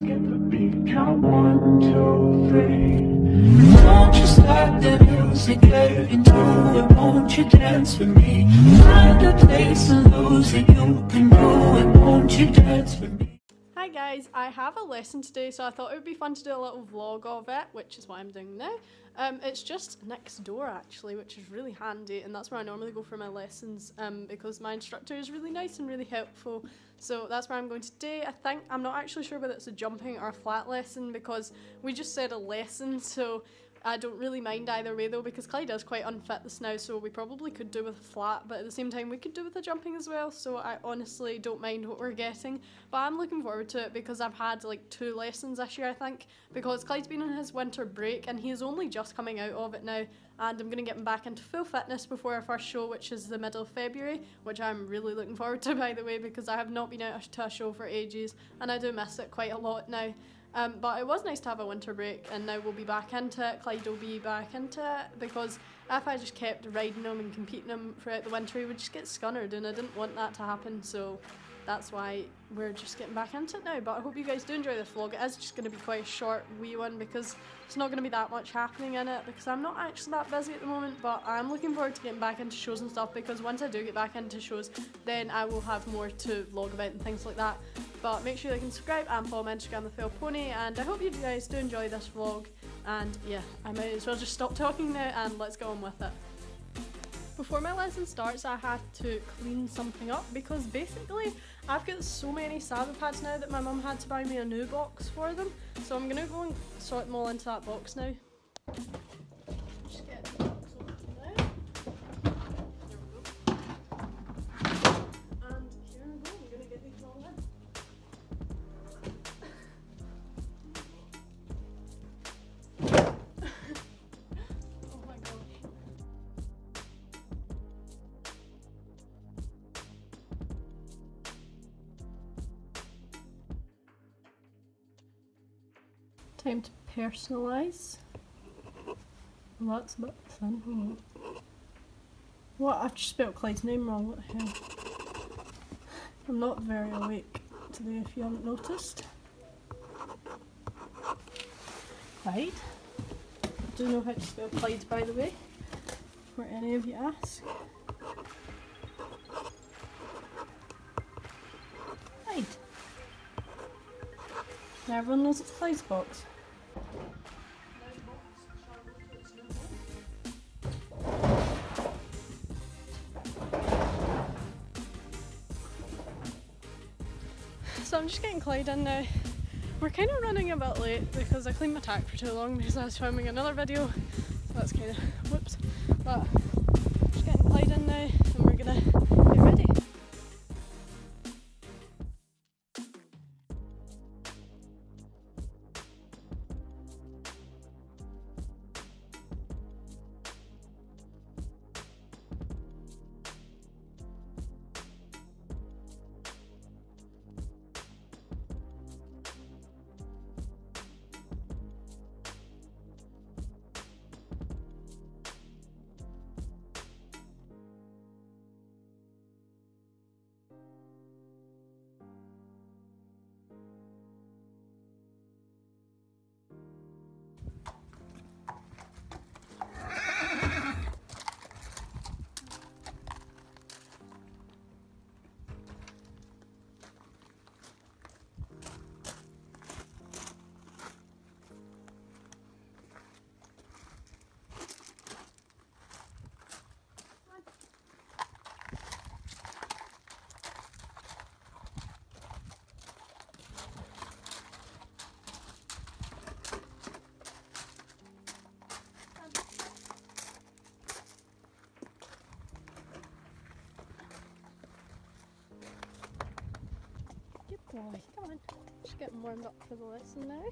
Get the beat, count one, two, three. Don't you let the music get into it. Won't you dance with me? Find a place and lose it. You can do it. Won't you dance with me? Guys, I have a lesson today, so I thought it would be fun to do a little vlog of it, which is what I'm doing now. Um, it's just next door actually, which is really handy, and that's where I normally go for my lessons um, because my instructor is really nice and really helpful. So that's where I'm going today. I think I'm not actually sure whether it's a jumping or a flat lesson because we just said a lesson, so I don't really mind either way though because Clyde is quite unfit this now so we probably could do with a flat but at the same time we could do with a jumping as well so I honestly don't mind what we're getting. But I'm looking forward to it because I've had like two lessons this year I think because Clyde's been on his winter break and he is only just coming out of it now and I'm going to get him back into full fitness before our first show which is the middle of February which I'm really looking forward to by the way because I have not been out to a show for ages and I do miss it quite a lot now um, but it was nice to have a winter break, and now we'll be back into it. Clyde will be back into it because if I just kept riding him and competing him throughout the winter, he would just get scunnered, and I didn't want that to happen. So that's why we're just getting back into it now. But I hope you guys do enjoy this vlog. It is just going to be quite a short, wee one because it's not going to be that much happening in it because I'm not actually that busy at the moment. But I'm looking forward to getting back into shows and stuff because once I do get back into shows, then I will have more to vlog about and things like that. But make sure you like and subscribe and follow my Instagram, The Fell Pony. And I hope you guys do enjoy this vlog. And yeah, I might as well just stop talking now and let's go on with it. Before my lesson starts, I had to clean something up because basically I've got so many pads now that my mum had to buy me a new box for them. So I'm going to go and sort them all into that box now. Time to personalise. Well, that's a bit thin. What? I've just spelled Clyde's name wrong. What the hell? I'm not very awake today if you haven't noticed. Clyde. I do know how to spell Clyde by the way, for any of you ask. Now everyone knows it's Clyde's box. So I'm just getting Clyde in now. We're kind of running a bit late because I cleaned my tack for too long because I was filming another video. So that's kind of, whoops. But just getting Clyde in now boy. Come on. Just getting warmed up for the lesson now.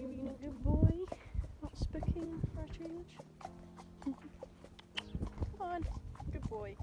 You being a good boy. Not spooking for a change. Come on. Good boy.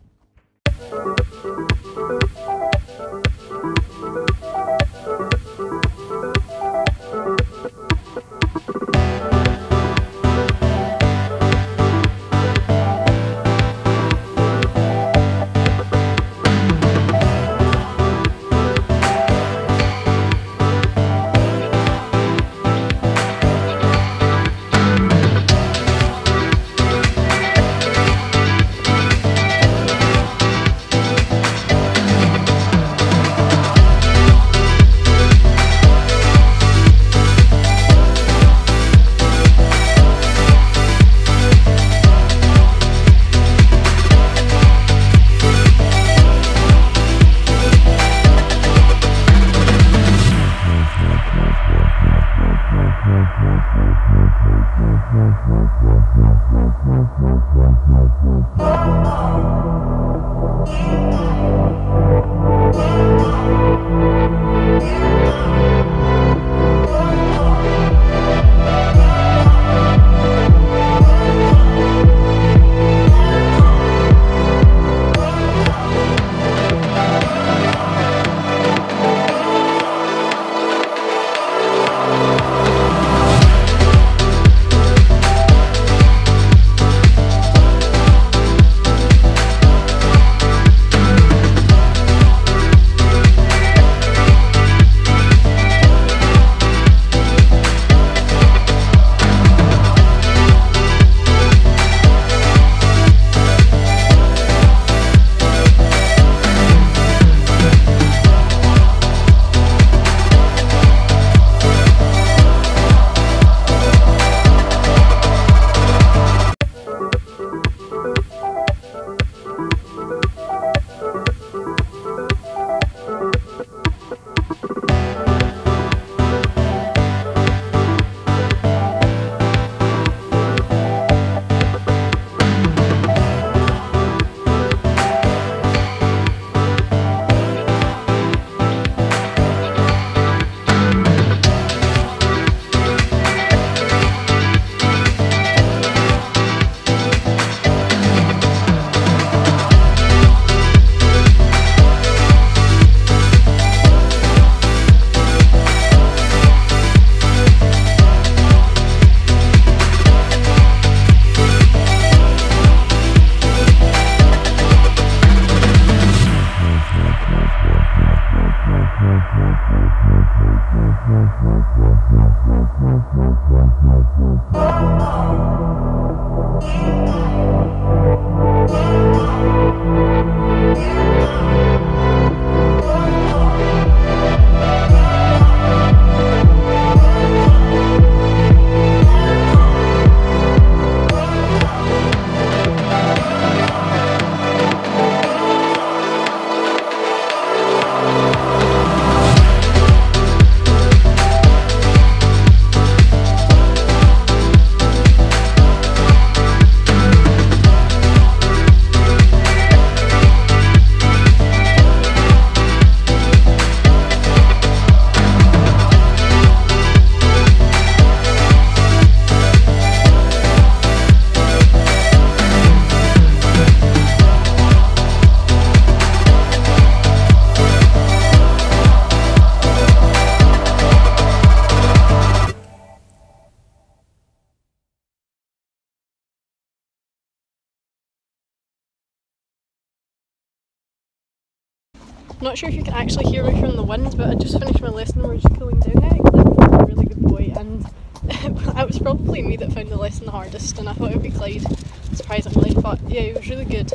Not sure if you can actually hear me from the wind, but I just finished my lesson. And we're just cooling down now. Clyde was a really good boy, and it was probably me that found the lesson the hardest, and I thought it would be Clyde, surprisingly. But yeah, he was really good,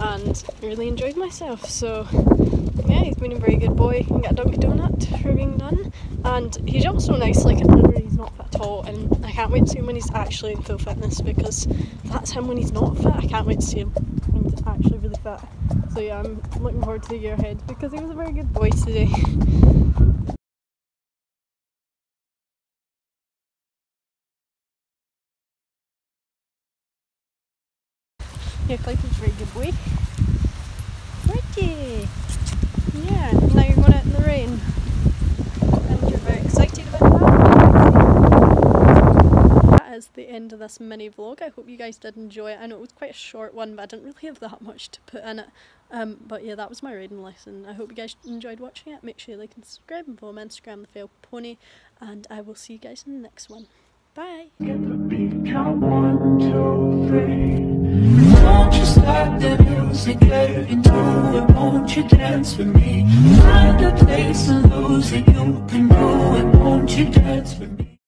and I really enjoyed myself. So yeah, he's been a very good boy. Can get a Dunkin' Donut for being done, and he jumps so nicely considering he's not fit at all. And I can't wait to see him when he's actually in full fitness because that's him when he's not fit. I can't wait to see him when he's actually really fit. So yeah, I'm looking forward to the year ahead because he was a very good boy today. Yeah, was a very good boy. Ricky! Yeah, now you're going out in the rain. And you're very excited about that. That the end of this mini vlog. I hope you guys did enjoy it. I know it was quite a short one, but I didn't really have that much to put in it. Um, but yeah, that was my reading lesson. I hope you guys enjoyed watching it. Make sure you like and subscribe and follow my Instagram, The Fell Pony. And I will see you guys in the next one. Bye! Get the beat, count one, two, three. Don't just let the music get into it. Won't you dance with me? Find a place. You can do it. Won't you dance with me?